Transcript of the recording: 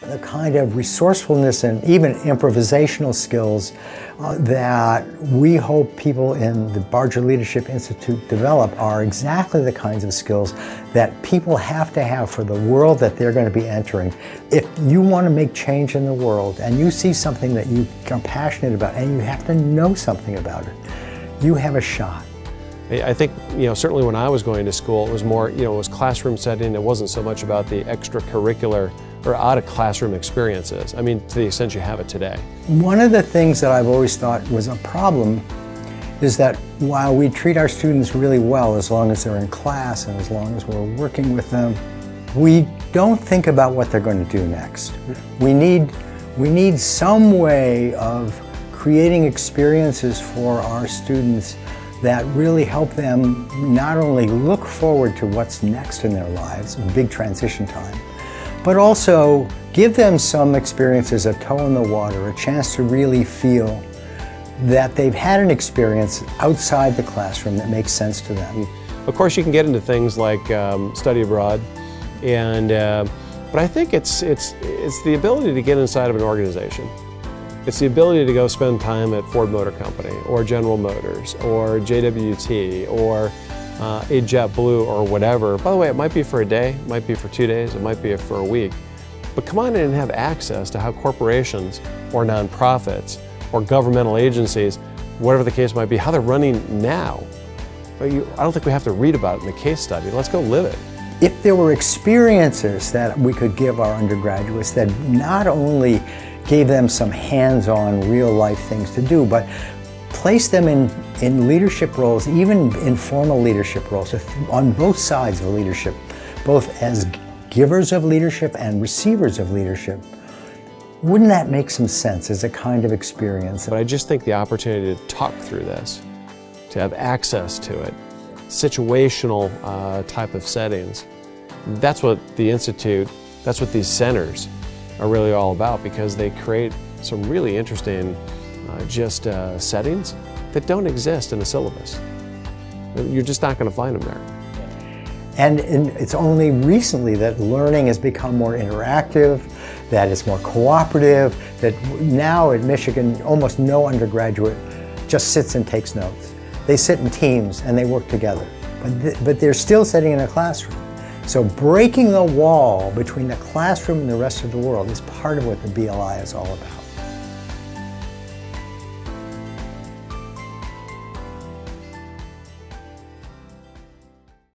the kind of resourcefulness and even improvisational skills uh, that we hope people in the Barger Leadership Institute develop are exactly the kinds of skills that people have to have for the world that they're going to be entering. If you want to make change in the world and you see something that you are passionate about and you have to know something about it, you have a shot. I think, you know, certainly when I was going to school, it was more, you know, it was classroom setting. It wasn't so much about the extracurricular or out of classroom experiences. I mean, to the extent you have it today. One of the things that I've always thought was a problem is that while we treat our students really well as long as they're in class and as long as we're working with them, we don't think about what they're going to do next. Mm-hmm. We need, we need some way of creating experiences for our students that really help them not only look forward to what's next in their lives, a big transition time, but also give them some experiences, a toe in the water, a chance to really feel that they've had an experience outside the classroom that makes sense to them. Of course, you can get into things like um, study abroad, and uh, but I think it's it's it's the ability to get inside of an organization. It's the ability to go spend time at Ford Motor Company or General Motors or JWT or uh, a JetBlue or whatever. By the way, it might be for a day, it might be for two days, it might be for a week. But come on in and have access to how corporations or nonprofits or governmental agencies, whatever the case might be, how they're running now. I don't think we have to read about it in the case study. Let's go live it. If there were experiences that we could give our undergraduates that not only gave them some hands-on real life things to do, but place them in, in leadership roles, even informal leadership roles, on both sides of leadership, both as givers of leadership and receivers of leadership. Wouldn't that make some sense as a kind of experience? But I just think the opportunity to talk through this, to have access to it, situational uh, type of settings, that's what the Institute, that's what these centers are really all about because they create some really interesting uh, just uh, settings that don't exist in a syllabus. You're just not going to find them there. And it's only recently that learning has become more interactive, that it's more cooperative, that now at Michigan almost no undergraduate just sits and takes notes. They sit in teams and they work together, but, th but they're still sitting in a classroom. So breaking the wall between the classroom and the rest of the world is part of what the BLI is all about.